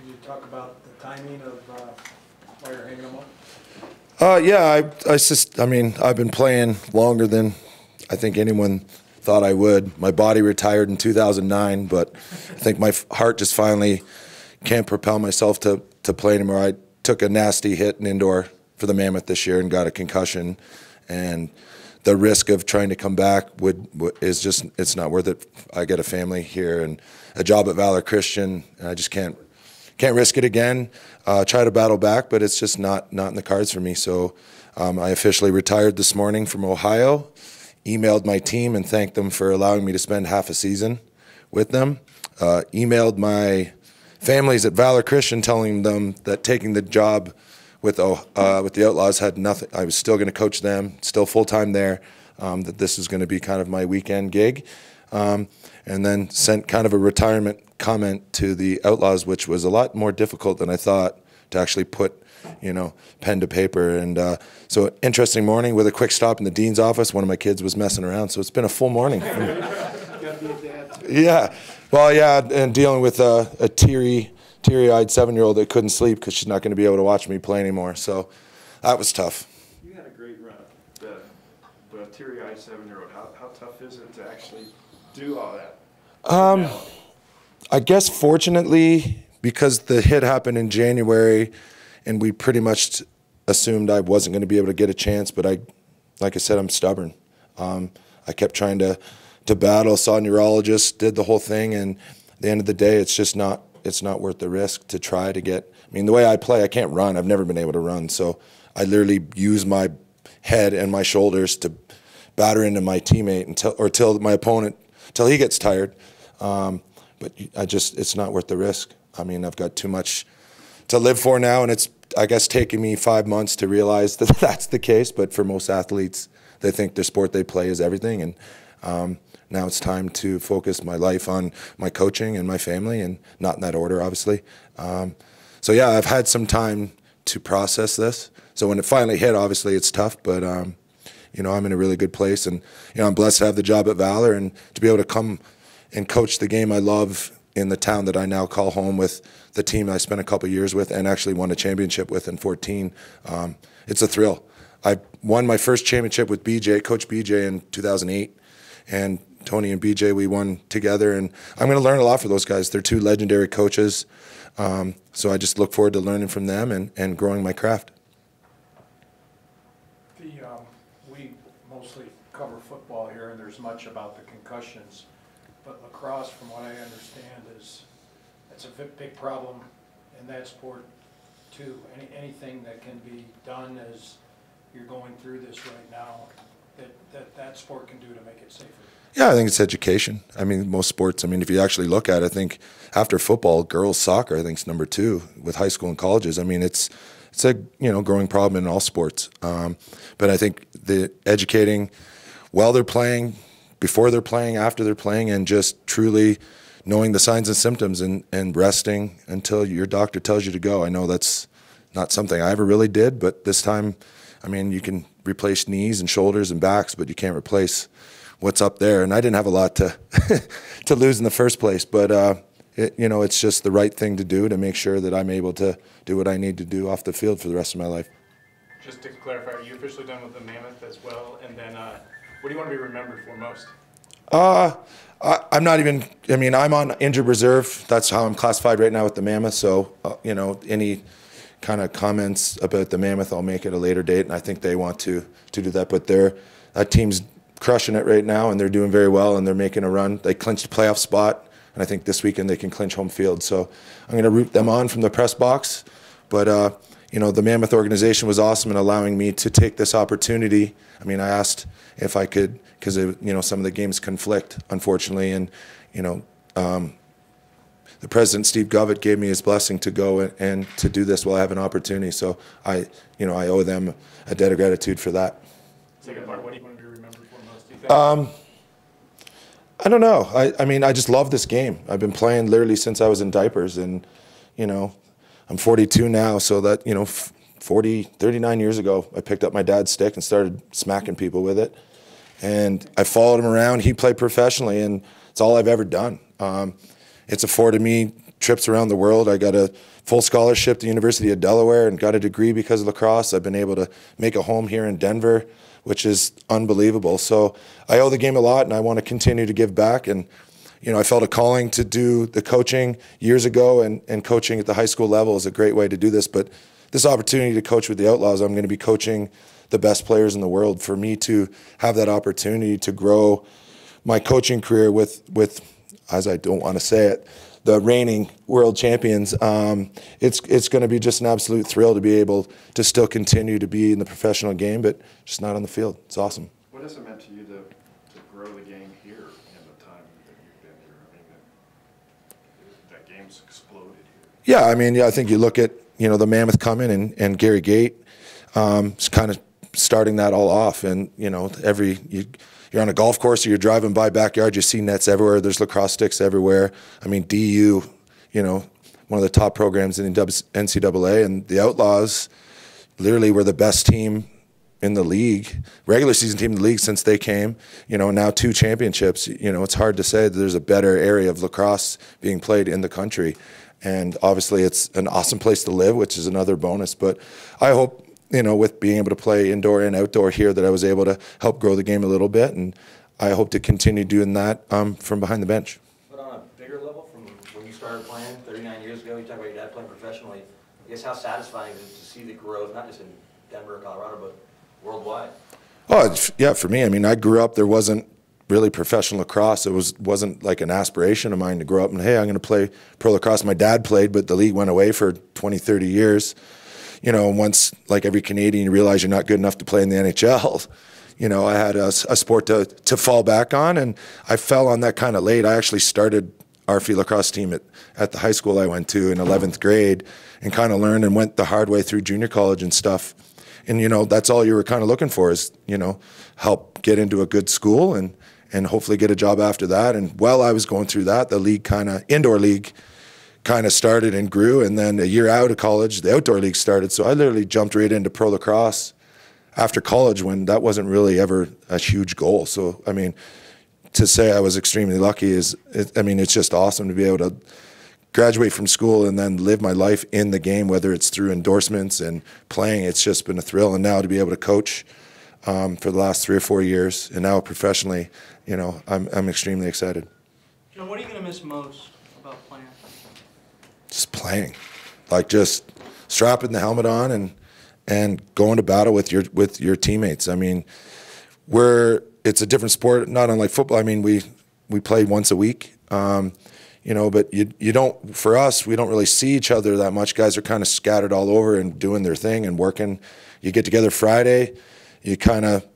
Can you talk about the timing of uh, why you're hanging them up? Uh, yeah, I, I just, I mean, I've been playing longer than I think anyone thought I would. My body retired in 2009, but I think my heart just finally can't propel myself to, to play anymore. I took a nasty hit in indoor for the Mammoth this year and got a concussion, and the risk of trying to come back would, is just it's not worth it. I get a family here and a job at Valor Christian, and I just can't can't risk it again. Uh, try to battle back, but it's just not not in the cards for me. So um, I officially retired this morning from Ohio. Emailed my team and thanked them for allowing me to spend half a season with them. Uh, emailed my families at Valor Christian, telling them that taking the job with uh, with the Outlaws had nothing. I was still going to coach them, still full time there. Um, that this is going to be kind of my weekend gig, um, and then sent kind of a retirement comment to the Outlaws, which was a lot more difficult than I thought to actually put, you know, pen to paper. And uh, so, interesting morning with a quick stop in the dean's office. One of my kids was messing around, so it's been a full morning. yeah, well, yeah, and dealing with a, a teary, teary-eyed seven-year-old that couldn't sleep because she's not going to be able to watch me play anymore. So that was tough. You had a great run. The, the teary-eyed seven-year-old. How, how tough is it to actually do all that? Um, I guess fortunately, because the hit happened in January, and we pretty much assumed I wasn't going to be able to get a chance. But I, like I said, I'm stubborn. Um, I kept trying to to battle. Saw a neurologist, did the whole thing, and at the end of the day, it's just not it's not worth the risk to try to get. I mean, the way I play, I can't run. I've never been able to run, so I literally use my head and my shoulders to batter into my teammate until or till my opponent till he gets tired. Um, but I just it's not worth the risk. I mean, I've got too much to live for now, and it's I guess taking me five months to realize that that's the case. But for most athletes, they think the sport they play is everything, and um, now it's time to focus my life on my coaching and my family, and not in that order, obviously. Um, so yeah, I've had some time to process this. So when it finally hit, obviously it's tough, but um, you know I'm in a really good place, and you know I'm blessed to have the job at Valor and to be able to come and coach the game I love in the town that I now call home with the team I spent a couple years with and actually won a championship with in 14. Um, it's a thrill. I won my first championship with BJ, Coach BJ, in 2008, and Tony and BJ we won together. And I'm going to learn a lot from those guys. They're two legendary coaches, um, so I just look forward to learning from them and, and growing my craft. The, um, we mostly cover football here, and there's much about the concussions. But lacrosse, from what I understand, is, it's a big, big problem in that sport too. Any, anything that can be done as you're going through this right now, that, that that sport can do to make it safer? Yeah, I think it's education. I mean, most sports. I mean, if you actually look at it, I think after football, girls soccer, I think is number two with high school and colleges. I mean, it's it's a you know growing problem in all sports. Um, but I think the educating while they're playing, before they're playing, after they're playing, and just truly knowing the signs and symptoms and, and resting until your doctor tells you to go. I know that's not something I ever really did, but this time, I mean, you can replace knees and shoulders and backs, but you can't replace what's up there. And I didn't have a lot to to lose in the first place, but uh, it, you know, it's just the right thing to do to make sure that I'm able to do what I need to do off the field for the rest of my life. Just to clarify, are you officially done with the Mammoth as well? And then, uh, what do you want to be remembered for most? Uh, I, I'm not even. I mean, I'm on injured reserve. That's how I'm classified right now with the Mammoth. So, uh, you know, any kind of comments about the Mammoth, I'll make at a later date, and I think they want to to do that. But they're that team's crushing it right now, and they're doing very well, and they're making a run. They clinched a playoff spot, and I think this weekend they can clinch home field. So, I'm going to root them on from the press box. But uh, you know, the Mammoth organization was awesome in allowing me to take this opportunity. I mean, I asked if I could because you know some of the games conflict, unfortunately, and you know. Um, the president Steve Govett gave me his blessing to go and, and, to do this while I have an opportunity. So I, you know, I owe them a debt of gratitude for that. Second part, what do you want to be remembered for most? Do you think? Um, I don't know. I, I mean, I just love this game. I've been playing literally since I was in diapers, and you know, I'm 42 now, so that you know, 40, 39 years ago, I picked up my dad's stick and started smacking people with it, and I followed him around. He played professionally, and it's all I've ever done. Um, it's afforded me trips around the world. I got a full scholarship to the University of Delaware and got a degree because of lacrosse. I've been able to make a home here in Denver, which is unbelievable. So I owe the game a lot, and I want to continue to give back. And you know, I felt a calling to do the coaching years ago, and, and coaching at the high school level is a great way to do this. But this opportunity to coach with the Outlaws, I'm going to be coaching the best players in the world. For me to have that opportunity to grow my coaching career with, with as I don't want to say it, the reigning world champions, um, it's, it's going to be just an absolute thrill to be able to still continue to be in the professional game, but just not on the field. It's awesome. What has it meant to you to, to grow the game here in the time that you've been here? I mean, that, that game's exploded here. Yeah, I mean, yeah, I think you look at you know the Mammoth coming and, and Gary Gait, um, it's kind of starting that all off. And you know, every you, you're on a golf course or you're driving by backyard, you see nets everywhere. There's lacrosse sticks everywhere. I mean, DU, you know, one of the top programs in the NCAA, and the Outlaws, literally were the best team in the league, regular season team in the league since they came. You know, now two championships. You know, it's hard to say there's a better area of lacrosse being played in the country. And obviously, it's an awesome place to live, which is another bonus. But I hope, you know, with being able to play indoor and outdoor here, that I was able to help grow the game a little bit. And I hope to continue doing that um, from behind the bench. But on a bigger level, from when you started playing 39 years ago, you talk about your dad playing professionally. I guess how satisfying is it to see the growth, not just in Denver Colorado, but worldwide? Oh, yeah, for me, I mean, I grew up, there wasn't really professional lacrosse. It was, wasn't like an aspiration of mine to grow up and, hey, I'm going to play pro lacrosse. My dad played, but the league went away for 20, 30 years. You know, once, like every Canadian, you realize you're not good enough to play in the NHL. You know, I had a, a sport to, to fall back on, and I fell on that kind of late. I actually started our field lacrosse team at, at the high school I went to in 11th grade and kind of learned and went the hard way through junior college and stuff. And, you know, that's all you were kind of looking for is, you know, help get into a good school and, and hopefully get a job after that. And while I was going through that, the league kind of, indoor league kind of started and grew. And then a year out of college, the outdoor league started. So I literally jumped right into pro lacrosse after college when that wasn't really ever a huge goal. So, I mean, to say I was extremely lucky is, it, I mean, it's just awesome to be able to graduate from school and then live my life in the game, whether it's through endorsements and playing. It's just been a thrill. And now to be able to coach um, for the last three or four years and now professionally, you know, I'm, I'm extremely excited. Joe, what are you gonna miss most playing, like just strapping the helmet on and and going to battle with your with your teammates. I mean, we're it's a different sport, not unlike football. I mean, we we play once a week, um, you know, but you you don't. For us, we don't really see each other that much. Guys are kind of scattered all over and doing their thing and working. You get together Friday, you kind of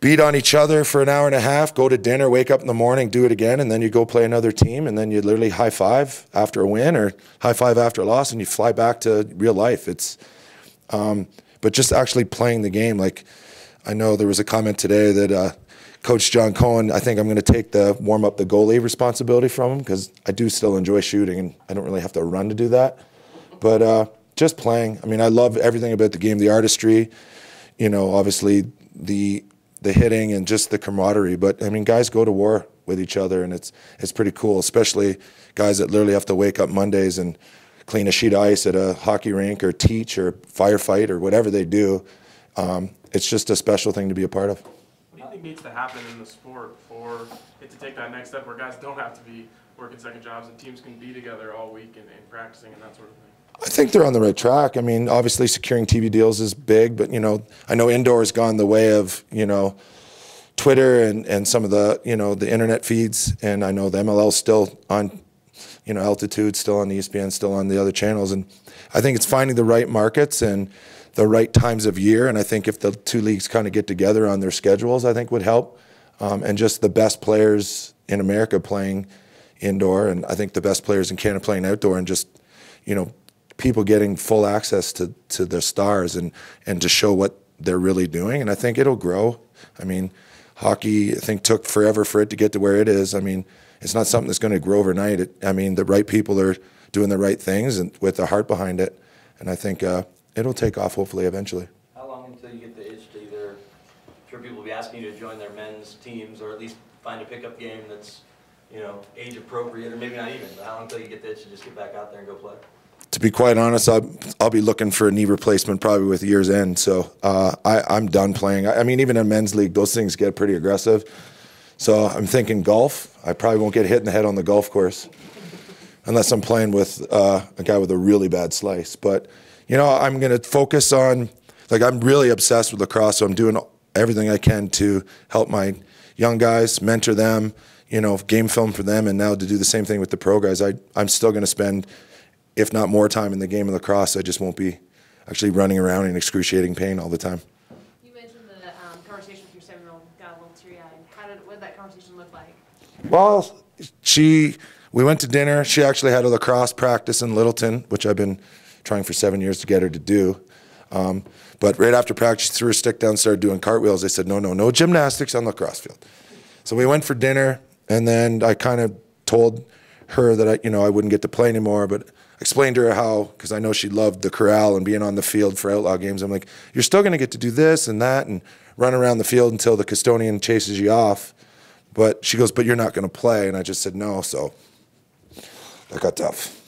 beat on each other for an hour and a half, go to dinner, wake up in the morning, do it again, and then you go play another team, and then you literally high five after a win or high five after a loss, and you fly back to real life. It's um, but just actually playing the game. Like I know there was a comment today that uh, Coach John Cohen. I think I'm going to take the warm up the goalie responsibility from him because I do still enjoy shooting, and I don't really have to run to do that. But uh, just playing. I mean, I love everything about the game, the artistry. You know, obviously the the hitting and just the camaraderie. But I mean, guys go to war with each other, and it's it's pretty cool. Especially guys that literally have to wake up Mondays and clean a sheet of ice at a hockey rink or teach or firefight or whatever they do. Um, it's just a special thing to be a part of. What do you think needs to happen in the sport for it to take that next step where guys don't have to be working second jobs and teams can be together all week and, and practicing and that sort of thing? I think they're on the right track. I mean, obviously securing TV deals is big, but you know, I know indoor has gone the way of you know Twitter and, and some of the you know the internet feeds, and I know the MLL still on you know altitude, still on ESPN, still on the other channels, and I think it's finding the right markets and the right times of year. And I think if the two leagues kind of get together on their schedules, I think would help, um, and just the best players in America playing indoor, and I think the best players in Canada playing outdoor, and just you know people getting full access to to their stars and and to show what they're really doing. And I think it'll grow. I mean, hockey I think took forever for it to get to where it is. I mean, it's not something that's going to grow overnight. It, I mean, the right people are doing the right things and with the heart behind it. And I think uh, it'll take off hopefully eventually. How long until you get the itch to either, I'm sure people will be asking you to join their men's teams or at least find a pickup game that's you know, age appropriate, or maybe not even, how long until you get that, you just get back out there and go play? To be quite honest, I'll, I'll be looking for a knee replacement probably with year's end. So uh, I, I'm done playing. I, I mean, even in men's league, those things get pretty aggressive. So I'm thinking golf. I probably won't get hit in the head on the golf course unless I'm playing with uh, a guy with a really bad slice. But you know, I'm going to focus on like I'm really obsessed with lacrosse, so I'm doing everything I can to help my young guys, mentor them, you know, game film for them, and now to do the same thing with the pro guys. I I'm still going to spend, if not more time in the game of lacrosse. I just won't be actually running around in excruciating pain all the time. You mentioned the um, conversation with your seven-year-old got a little teary-eyed. How did, what did that conversation look like? Well, she, we went to dinner. She actually had a lacrosse practice in Littleton, which I've been trying for seven years to get her to do. Um, but right after practice, she threw her stick down, started doing cartwheels. I said, no, no, no gymnastics on the lacrosse field. So we went for dinner, and then I kind of told her that I, you know, I wouldn't get to play anymore, but explained to her how, because I know she loved the corral and being on the field for outlaw games. I'm like, you're still going to get to do this and that and run around the field until the custodian chases you off. But she goes, but you're not going to play. And I just said no. So that got tough.